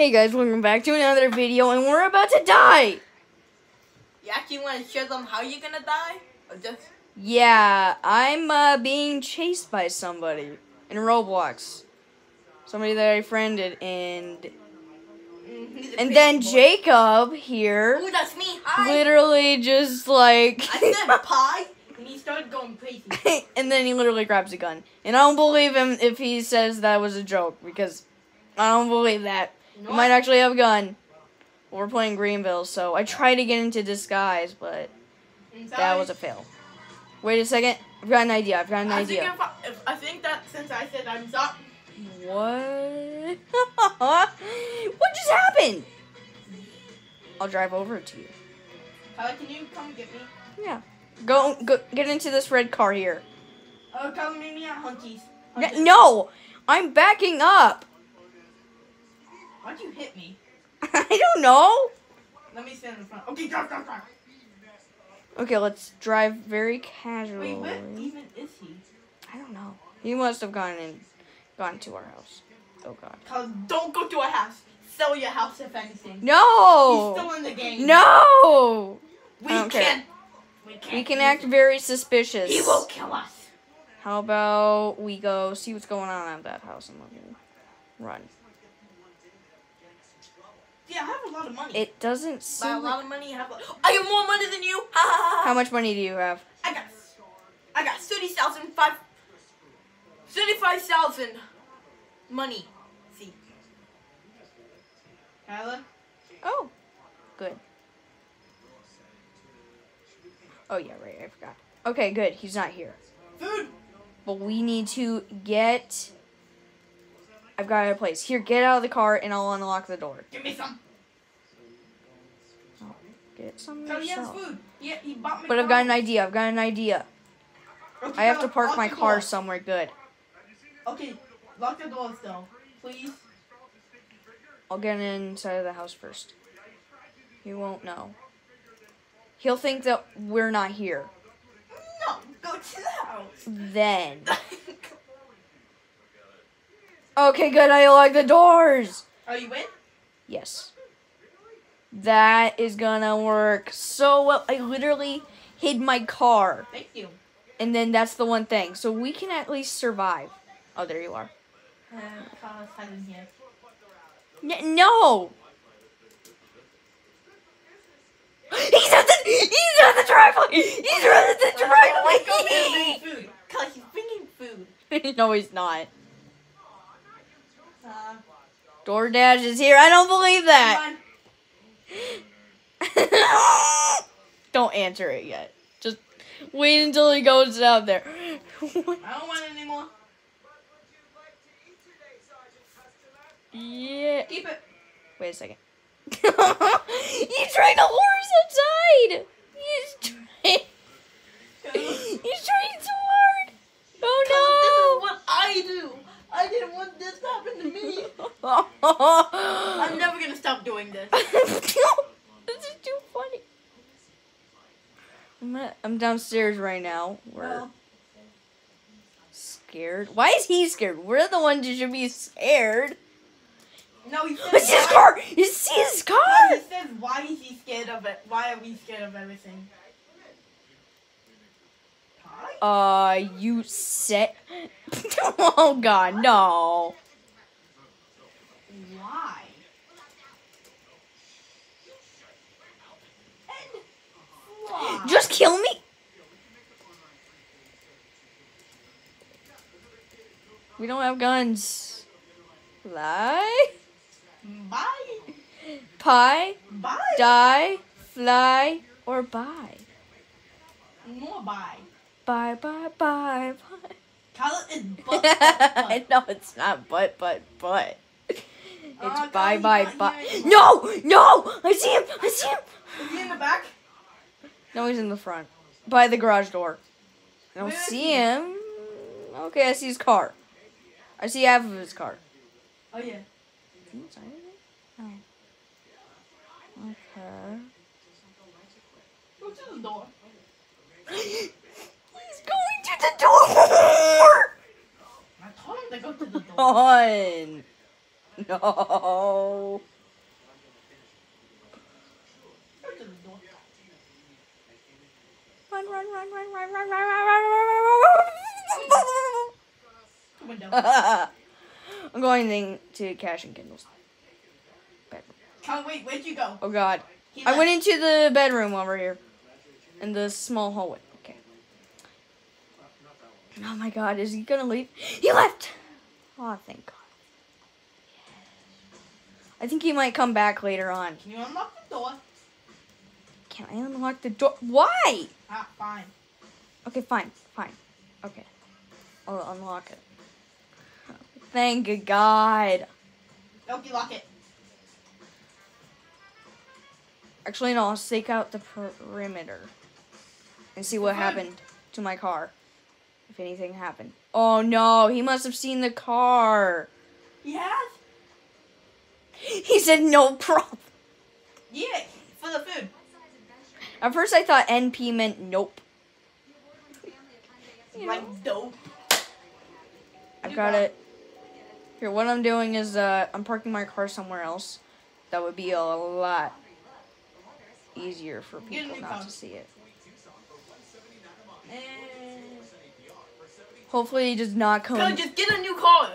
Hey guys, welcome back to another video, and we're about to die! You actually want to show them how you're gonna die? Or just. Yeah, I'm uh, being chased by somebody in Roblox. Somebody that I friended, and and then. Jacob here Ooh, that's me. Hi. literally just like I said pie, and he started going crazy. and then he literally grabs a gun. And I don't believe him if he says that was a joke because I don't believe that. You might actually have a gun. We're playing Greenville, so I tried to get into disguise, but that was a fail. Wait a second. I've got an idea. I've got an I think, idea. if I, if, I think that since I said I'm sorry. What? what just happened? I'll drive over to you. Can you come get me? Yeah. Go, go get into this red car here. Oh, come meet me at Hunky's. No, I'm backing up. Why'd you hit me? I don't know. Let me stand in front. Okay, drive, drive, drive. Okay, let's drive very casually. Wait, where even is he? I don't know. He must have gone in, gone to our house. Oh God. Tyler, don't go to our house. Sell your house if anything. No. He's still in the game. No. We don't care. can. We can. We can act very suspicious. He will kill us. How about we go see what's going on at that house and gonna run. Yeah, I have a lot of money. It doesn't By a seem. lot of money, I have. A, I have more money than you. Ha ha ha. How much money do you have? I got. I got thirty thousand five. Thirty-five thousand. Money. See. Tyler. Oh, good. Oh yeah, right. I forgot. Okay, good. He's not here. Food. But we need to get. I've got a place. Here, get out of the car and I'll unlock the door. Give me some. Get some Tyler, he food. Yeah, he bought me. But I've got an idea. I've got an idea. Okay, I have to park my car door. somewhere good. Okay, lock the doors though, please. I'll get inside of the house first. He won't know. He'll think that we're not here. No, go to the house. Then. Okay, good. I locked the doors. Are you in? Yes. That is gonna work so well. I literally hid my car. Thank you. And then that's the one thing. So we can at least survive. Oh, there you are. Uh, here. N- no! He's at the he's at the driveway. He's at the Go driveway. food. He's bringing food. no, he's not. Uh, DoorDash is here. I don't believe that. don't answer it yet. Just wait until he goes out there. I don't want it anymore. yeah. Keep it. Wait a second. He's trying to lure us outside. He's trying. He's trying so hard. Oh This is what I do. I didn't want this to happen to me. no. I'm never gonna stop doing this. this is too funny. I'm, I'm downstairs right now. We're Well, scared. Why is he scared? We're the ones who should be scared. no, he says. It's his car. You see his No, car? he says why is he scared of it? Why are we scared of everything? Uh, you said. oh God, no. Why? Just kill me. We don't have guns. Fly, Bye. pie, Bye. die, fly, or buy. More bye. Bye, bye, bye, bye. Kyle is butt, butt, butt. no, it's not but, but, but. It's Oh, God, bye, he's bye, not bye. No, no! I see him! I see him! Is he in the back? No, he's in the front. By the garage door. I don't Where is see him. Okay, I see his car. I see half of his car. Oh yeah. Is he inside of it? Oh. Okay. Go to the door. He's going to the door! I told him to go to the door. On. no. Open the door. Run, run, run, run, run, run, run, run, run, run, Window. run. I'm going thing to Cash and Kindle's bedroom. Oh wait, where'd you go? Oh God. He I left. went into the bedroom over here. In the small hallway. Oh my god, is he gonna leave? He left! Oh, thank God. I think he might come back later on. Can you unlock the door? Can I unlock the door? Why? Ah, fine. Okay, fine, fine. Okay. I'll unlock it. Thank God. Okay, lock it. Actually, no, I'll stake out the perimeter and see what happened to my car. If anything happened. Oh no, he must have seen the car. Yeah? He said no problem. Yeah, for the food. At first, I thought NP meant nope. You know, Like dope. I've got it. Here, what I'm doing is uh, I'm parking my car somewhere else. That would be a lot easier for people not to see it. And... Hopefully, he does not come. Go, just get a new car.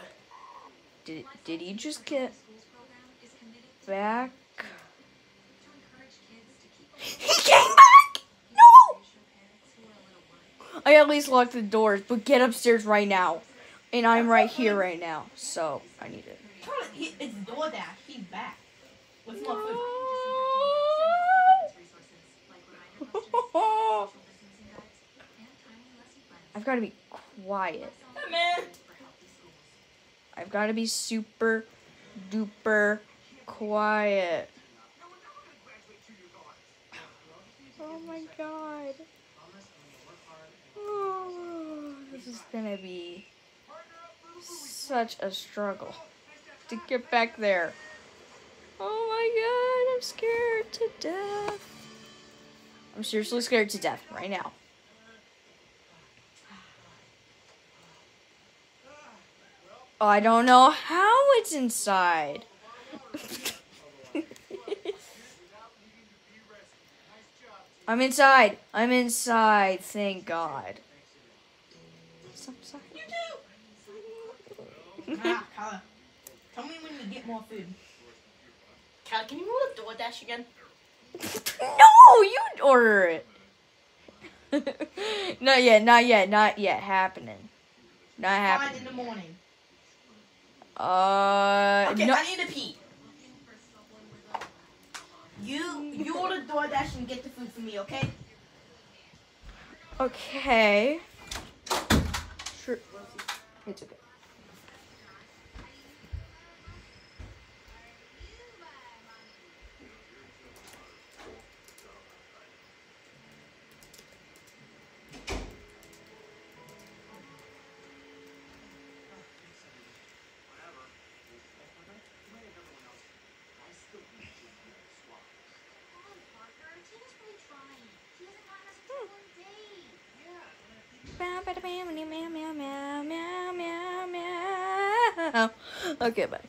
Did, did he just get back? He came back! No! I at least locked the doors, but get upstairs right now. And I'm right here right now, so I need it. He, it's DoorDash. He's back. With more food. I've got to be quiet. Hey. I've got to be super duper quiet. Oh my god. Oh, this is gonna be such a struggle to get back there. Oh my god, I'm scared to death. I'm seriously scared to death right now. I don't know how it's inside. I'm inside. I'm inside. Thank God. Stop, stop. You too. ah, Kala. Tell me when you get more food. Kala, can you roll the DoorDash again? No, you order it. not yet. Not yet. Not yet. Happening. Not Fine happening. in the morning. Uh, Okay, no. I need to pee. You you order DoorDash and get the food for me, okay? Okay. Sure. It's okay. now. Okay, bye.